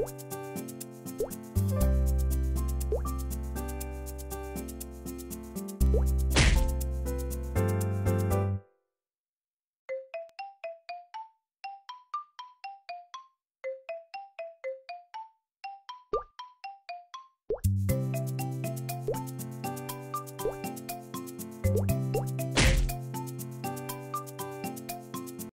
음.